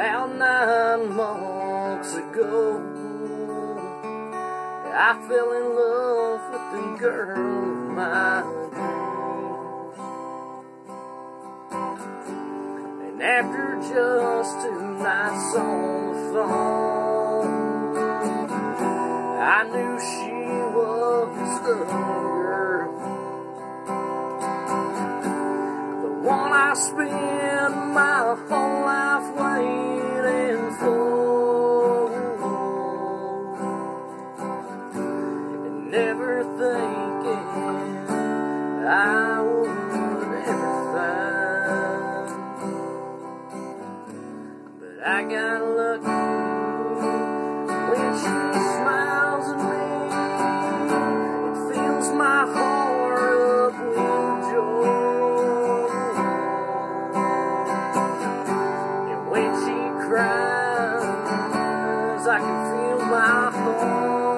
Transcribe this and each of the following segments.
About nine months ago, I fell in love with the girl of my dreams. And after just two nights on the phone, I knew she was the What I spend my whole life waiting for I can feel my heart.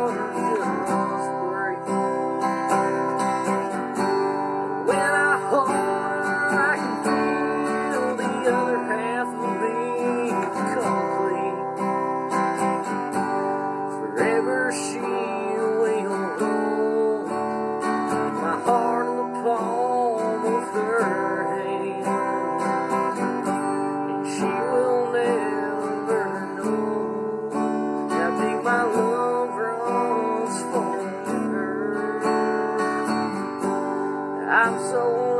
I'm so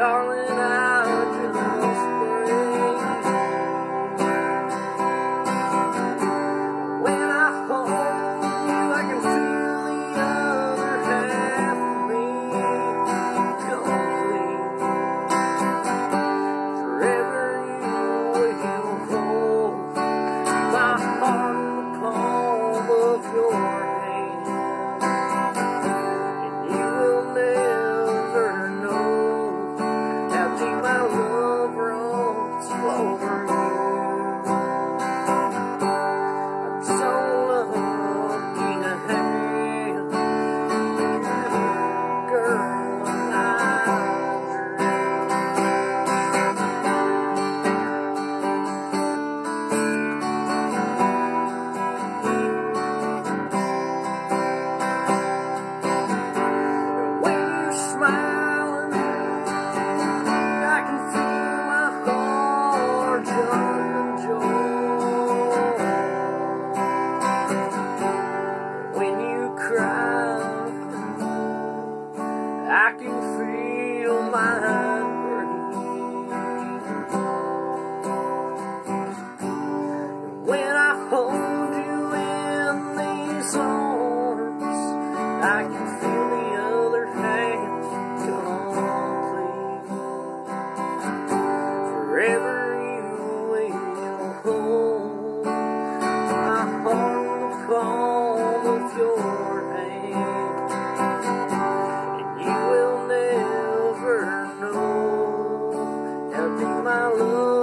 darling.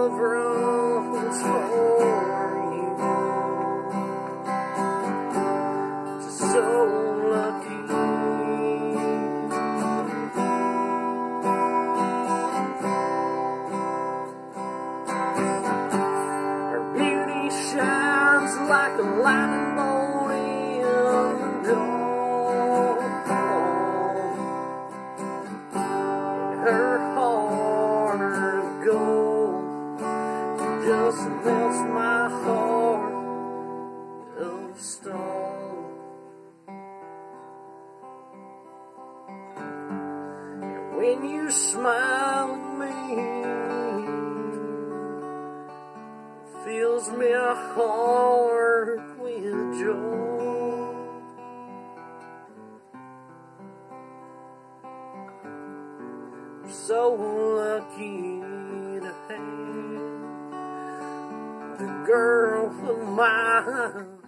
of rooms fold. When you smile at me, it fills my heart with joy. I'm so lucky to have the girl of my dreams.